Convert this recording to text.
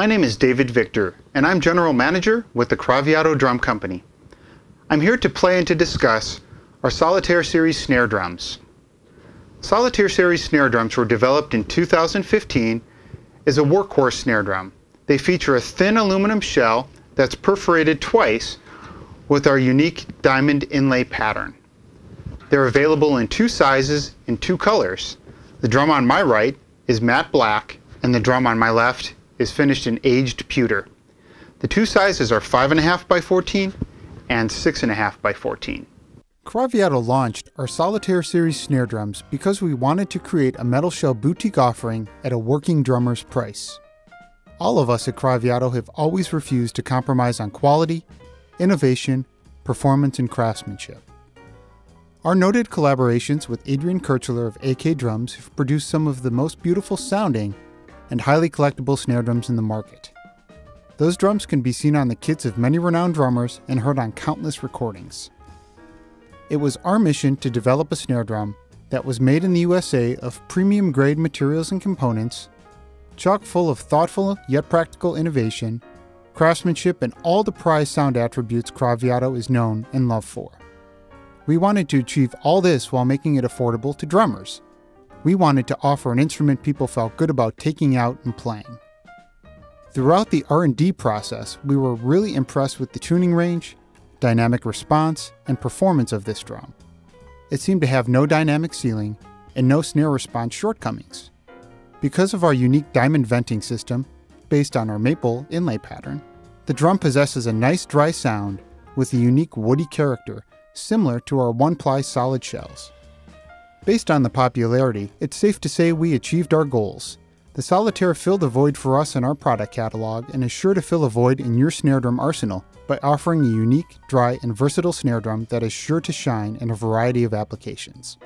My name is David Victor, and I'm General Manager with the Craviotto Drum Company. I'm here to play and to discuss our Solitaire Series snare drums. Solitaire Series snare drums were developed in 2015 as a workhorse snare drum. They feature a thin aluminum shell that's perforated twice with our unique diamond inlay pattern. They're available in two sizes and two colors. The drum on my right is matte black and the drum on my left is finished in aged pewter. The two sizes are 5.5 by 14 and 6.5 by 14. Craviotto launched our Solitaire Series snare drums because we wanted to create a metal shell boutique offering at a working drummer's price. All of us at Craviotto have always refused to compromise on quality, innovation, performance, and craftsmanship. Our noted collaborations with Adrian Kirchler of AK Drums have produced some of the most beautiful sounding and highly collectible snare drums in the market. Those drums can be seen on the kits of many renowned drummers and heard on countless recordings. It was our mission to develop a snare drum that was made in the USA of premium grade materials and components, chock full of thoughtful yet practical innovation, craftsmanship, and all the prized sound attributes Craviotto is known and loved for. We wanted to achieve all this while making it affordable to drummers. We wanted to offer an instrument people felt good about taking out and playing. Throughout the R&D process, we were really impressed with the tuning range, dynamic response, and performance of this drum. It seemed to have no dynamic ceiling and no snare response shortcomings. Because of our unique diamond venting system, based on our maple inlay pattern, the drum possesses a nice dry sound with a unique woody character similar to our one ply solid shells. Based on the popularity, it's safe to say we achieved our goals. The Solitaire filled a void for us in our product catalog and is sure to fill a void in your snare drum arsenal by offering a unique, dry, and versatile snare drum that is sure to shine in a variety of applications.